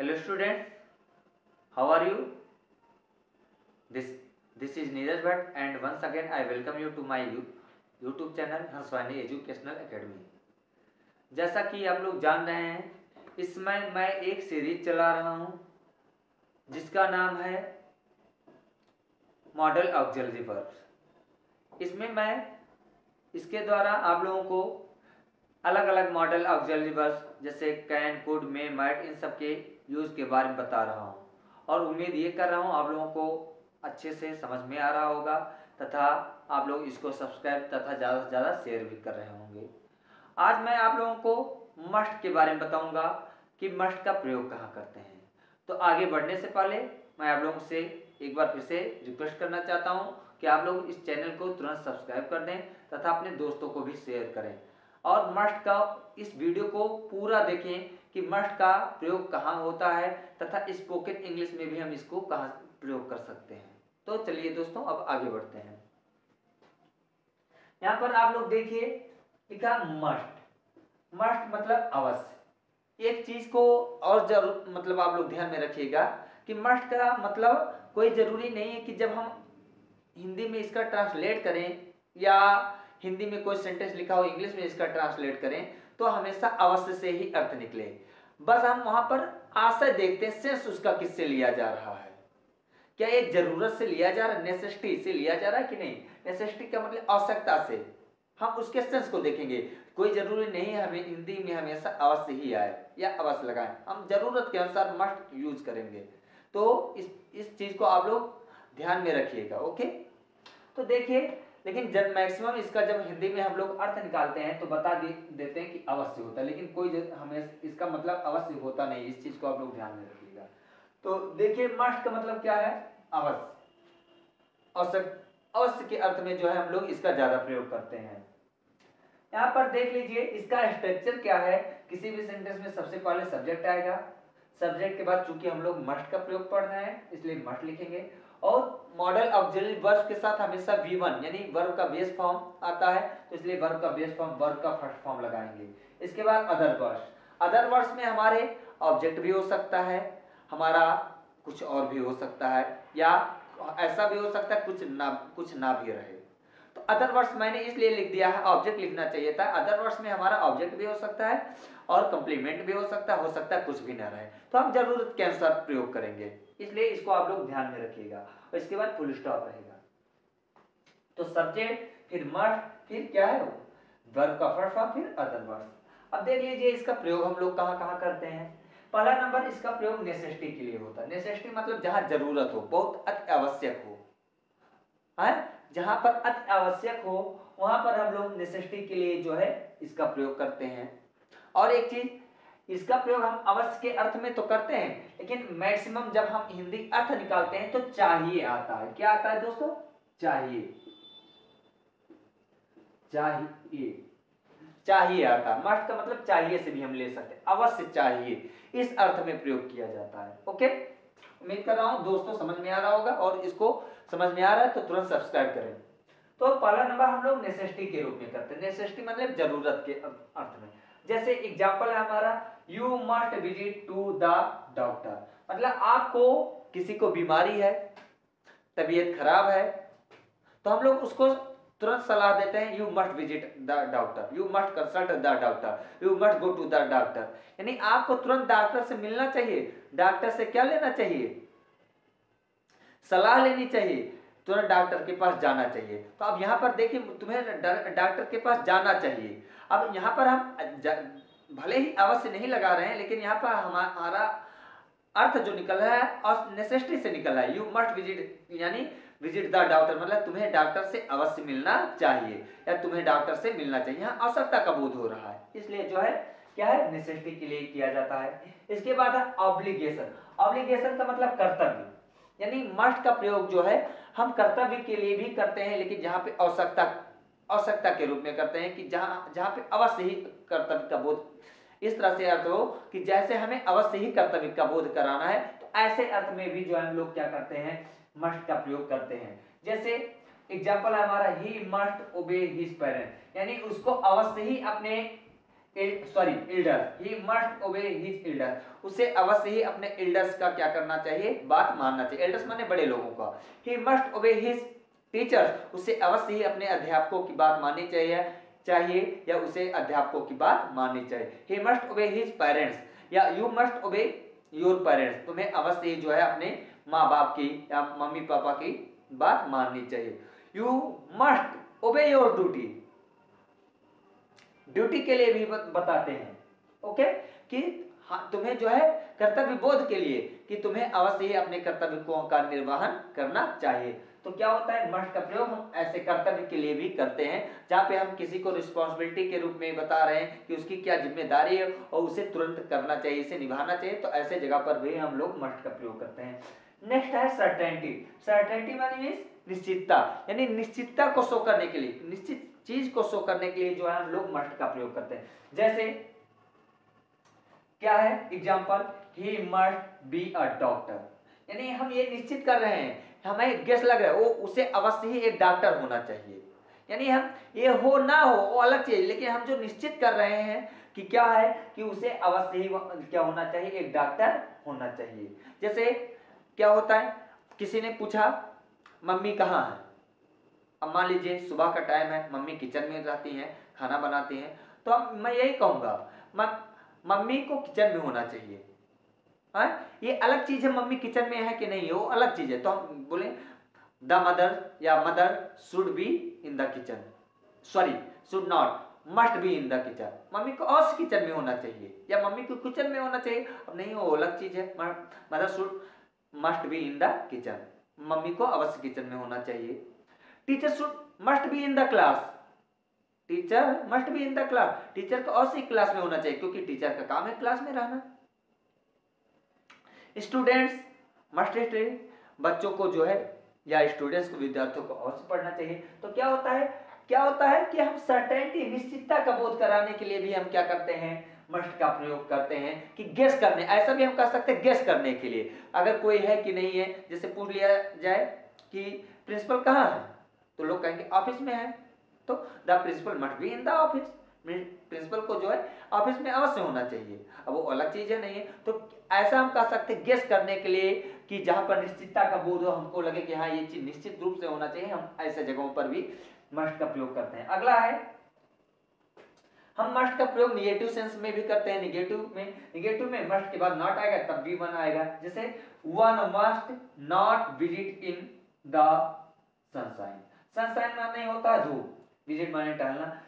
Hello student how are you this this is Neeraj Bhatt and once again I welcome you to my YouTube channel Hanswani educational academy जैसा कि आप लोग जान रहे हैं, इसमें मैं एक सीरीज़ चला रहा हूँ, जिसका नाम है मॉडल ऑफ़ जल्दी इसमें मैं, इसके द्वारा आप लोगों को अलग अलग मॉडल ऑक्सिलरी वर्ब्स जैसे कैन, कुड मे माइट इन सब के यूज़ के बारे में बता रहा हूँ। और उम्मीद ये कर रहा हूँ आप लोगों को अच्छे से समझ में आ रहा होगा, तथा आप लोग इसको सब्सक्राइब तथा ज़्यादा से ज़्यादा शेयर भी कर रहे होंगे। आज मैं आप लोगों को मस्ट के बारे में बताऊँगा कि मस्ट का प्रयोग कहाँ करते हैं। तो आगे बढ़ने से पहले मैं आप लोगों से एक बार फिर से रिक्वेस्ट करना चाहता हूँ कि आप लोग इस चैनल को तुरंत सब्सक्राइब कर दें तथा अपने दोस्तों को भी शेयर करें। और मस्ट का इस वीडियो को पूरा देखें कि मस्ट का प्रयोग कहाँ होता है तथा स्पोकन इंग्लिश में भी हम इसको कहाँ प्रयोग कर सकते हैं। तो चलिए दोस्तों, अब आगे बढ़ते हैं। यहाँ पर आप लोग देखिए लिखा मस्ट मस्ट मतलब अवश्य। एक चीज़ को और ज़रूर मतलब आप लोग ध्यान में रखिएगा कि मस्ट का मतलब कोई ज़रूरी नहीं है कि जब हम हिंदी में इसका ट्रांसलेट करें या हिंदी में कोई सेंटेंस लिखा हो इंग्लिश में इसका ट्रांसलेट करें तो हमेशा अवश्य से ही अर्थ निकले। बस हम वहाँ पर आशय देखते हैं सेंस उसका किससे लिया जा रहा है। क्या एक ज़रूरत से लिया जा रहा है नेसेसिटी से लिया जा रहा है कि नहीं? नेसेसिटी का मतलब आवश्यकता से। हम उसके सेंस को देखेंगे। कोई ज़रूरी नहीं है, हमें हिंदी में हमेशा अवश्य ही आए या अवश्य लगाए। हम ज़रूरत के अनुसार मस्ट यूज़ करेंगे। तो इस इस चीज़ को आप लोग ध्यान में रखिएगा ओके तो देखिए लेकिन जब मैक्सिमम इसका जब हिंदी में हम लोग अर्थ निकालते हैं तो बता दे, देते हैं कि अवश्य होता है। लेकिन कोई हमें इसका मतलब अवश्य होता नहीं इस चीज़ को आप लोग ध्यान में रखिएगा। तो देखिए मस्ट का मतलब क्या है? अवश्य। अवश्य के अर्थ में जो है हम लोग इसका ज़्यादा प्रयोग करते हैं। यहाँ पर देख लीजिए इसका स्ट्रक्चर क्या है? किसी भी सेंटेंस में सबसे पहले सब्जेक्ट आएगा। सब्जेक्ट के बाद चूँकि हम लोग मस्ट का प्रयोग पढ़ रहे हैं इसलिए मस्ट लिखेंगे। और मॉडल ऑक्सिलरी वर्ब के साथ हमेशा V1 यानी वर्ब का बेस फॉर्म आता है तो इसलिए वर्ब का बेस फॉर्म वर्ब का फ़र्स्ट फॉर्म लगाएँगे। इसके बाद अदर वर्ड्स अदर वर्ड्स में हमारे ऑब्जेक्ट भी हो सकता है, हमारा कुछ और भी हो सकता है, या ऐसा भी हो सकता है, कुछ ना कुछ ना भी रहे। तो अदर वर्ड्स मैंने इसलिए लिख दिया है ऑब्जेक्ट लिखना चाहिए था। अदर वर्ड्स में हमारा ऑब्जेक्ट भी हो सकता है, और कंप्लीमेंट भी हो सकता है, हो सकता है कुछ भी ना रहे। तो हम ज़रूरत के अनुसार प्रयोग करेंगे। इसलिए इसको आप लोग ध्यान में रखिएगा और इसके बाद फुल स्टॉप रहेगा। तो सब्जेक्ट फिर मस्ट फिर क्या है वर्ब का फ़र्स्ट फॉर्म फिर अदर वर्ड्स अब देख लीजिए, इसका प्रयोग हम लोग कहाँ कहाँ करते हैं? पहला नंबर, इसका प्रयोग नेसेसिटी के लिए होता है। नेसेसिटी मतलब जहाँ ज़रूरत हो, बहुत अति आवश्यक हो। है? जहाँ पर अति आवश्यक हो, वहाँ पर हम लोग नेसेसिटी के लिए जो है, इसका प्रयोग करते हैं। और एक चीज़ इसका प्रयोग हम अवश्य के अर्थ में तो करते हैं, लेकिन मैक्सिमम जब हम हिंदी अर्थ निकालते हैं तो चाहिए आता है। क्या आता है दोस्तों? चाहिए। चाहिए। चाहिए आता है। मस्ट का मतलब चाहिए से भी हम ले सकते हैं। अवश्य चाहिए। इस अर्थ में प्रयोग किया जाता है। ओके? उम्मीद कर रहा हूँ दोस्तों समझ में आ रहा होगा और इसको समझ में आ रहा है तो तुरंत सब्सक्राइब करें। तो पहला नंबर हम लोग नेसेसिटी के रूप में करते हैं। नेसेसिटी मतलब ज़रूरत के अर्थ में। जैसे एग्ज़ाम्पल है हमारा you must visit to the doctor मतलब आपको किसी को बीमारी है, तबीयत खराब है तो हम लोग उसको तुरंत सलाह देते हैं you must visit the doctor you must consult the doctor you must go to the doctor यानी आपको तुरंत डॉक्टर से मिलना चाहिए। डॉक्टर से क्या लेना चाहिए? सलाह लेनी चाहिए। तुरंत डॉक्टर के पास जाना चाहिए। तो अब यहाँ पर देखिए, तुम्हें डॉक्टर के पास जाना चाहिए। अब यहाँ पर हम भले ही अवश्य नहीं लगा रहे हैं, लेकिन यहाँ पर हमारा अर्थ जो निकल रहा है, और नेसेसिटी से निकल रहा है। यू मस्ट विज़िट यानी विज़िट द डॉक्टर मतलब तुम्हें डॉक्टर से अवश्य मिलना चाहिए, या तुम्हें डॉक्टर से मिलना चाहिए। यहाँ आवश्यकता का बोध हो रहा है। इसलिए जो है, क्या है? नेसेसिटी के लिए किया जाता है। इसके बाद है ऑब्लिगेशन ऑब्लिगेशन का मतलब कर्तव्य। यानी मस्ट का प्रयोग जो है, हम कर्तव्य के लिए भी करते हैं, लेकिन जहाँ पे आवश्यकता आवश्यकता के रूप में करते हैं कि जहाँ जहाँ पे अवश्य ही कर्तव्य का बोध। इस तरह से अर्थ हो कि जैसे हमें अवश्य ही कर्तव्य का बोध कराना है तो ऐसे अर्थ में भी जो हम लोग क्या करते हैं मस्ट का प्रयोग करते हैं। जैसे एग्ज़ाम्पल है हमारा he must obey his parent यानी उसको अवश्य ही अपने sorry elders he must obey his elders उसे अवश्य ही अपने एल्डर्स का क्या करना चाहिए? बात मानना चाहिए। एल्डर्स माने बड़े लोगों का। He must obey his teachers उसे अवश्य ही अपने अध्यापकों की बात माननी चाहिए चाहिए या उसे अध्यापकों की बात माननी चाहिए। He must obey his parents या you must obey your parents तुम्हें अवश्य ही जो है अपने माँ बाप की या मम्मी पापा की बात माननी चाहिए। You must obey your duty duty के लिए भी बताते हैं। ओके कि तुम्हें जो है कर्तव्य बोध के लिए कि तुम्हें अवश्य ही अपने कर्तव्य का निर्वहन करना चाहिए। तो क्या होता है? मस्ट का प्रयोग हम ऐसे कर्तव्य के लिए भी करते हैं, जहाँ पे हम किसी को रिस्पॉन्सिबिलिटी के रूप में बता रहे हैं कि उसकी क्या ज़िम्मेदारी है और उसे तुरंत करना चाहिए, इसे निभाना चाहिए। तो ऐसे जगह पर भी हम लोग मस्ट का प्रयोग करते हैं। नेक्स्ट है सर्टेनिटी सर्टेनिटी मानी निश्चितता, यानी निश्चितता को शो करने के लिए, निश्चित चीज़ को शो करने के लिए जो है हम लोग मस्ट का प्रयोग करते हैं। जैसे, क्या है? Example he must be a doctor यानी हम ये निश्चित कर रहे हैं हमें गेस लग रहा है, वो उसे अवश्य ही एक डॉक्टर होना चाहिए। यानी हम, ये हो ना हो, वो अलग चीज़ लेकिन हम जो निश्चित कर रहे हैं कि क्या है, कि उसे अवश्य ही क्या होना चाहिए, एक डॉक्टर होना चाहिए। जैसे क्या होता है, किसी ने पूछा, मम्मी कहाँ है? अब मान लीजिए, सुबह का टाइम है, मम्मी किचन में रहती हैं, खाना बनाती हैं तो अब मैं यही कहूँगा मम्मी को किचन में होना चाहिए। है? ये अलग चीज़ है मम्मी किचन में है कि नहीं? वो अलग चीज़ है। तो हम बोले द मदर या mother should be in the kitchen sorry should not must be in the kitchen mummy को अवश्य किचन में होना चाहिए। या मम्मी को किचन में होना चाहिए। अब नहीं, वो अलग चीज़ है। Mother should must be in the kitchen mummy को अवश्य किचन में होना चाहिए। Teacher should must be in the class teacher must be in the class teacher को अवश्य क्लास में होना चाहिए, क्योंकि टीचर का काम है क्लास में रहना। स्टूडेंट्स, मस्ट स्टडी बच्चों को जो है, या स्टूडेंट्स को, विद्यार्थियों को अवश्य पढ़ना चाहिए। तो क्या होता है, क्या होता है कि हम सर्टेनिटी निश्चितता का बोध कराने के लिए भी हम क्या करते हैं, मस्ट का प्रयोग करते हैं कि गेस करने। ऐसा भी हम कर सकते हैं गेस करने के लिए। अगर कोई है कि नहीं है, जैसे पूछ लिया जाए कि प्रिंसिपल कहाँ है तो लोग कहेंगे, ऑफ़िस में है। तो the principal must be in the office principal को जो है ऑफ़िस में अवश्य होना चाहिए। अब वो अलग चीज़ है, नहीं है। तो ऐसा हम कह सकते हैं गेस करने के लिए कि जहाँ पर निश्चितता का बोध हो, हमको लगे कि हाँ ये चीज़ निश्चित रूप से होना चाहिए। हम ऐसे जगहों पर भी मस्ट का प्रयोग करते हैं। अगला है, हम मस्ट का प्रयोग निगेटिव सेंस में भी करते हैं। निगेटिव में निगेटिव में मस्ट के बाद नॉट आएगा, तब भी वन आएगा। जैसे one must not visit in the sunshine sunshine माने होता है धूप। विज़िट माने टहलना।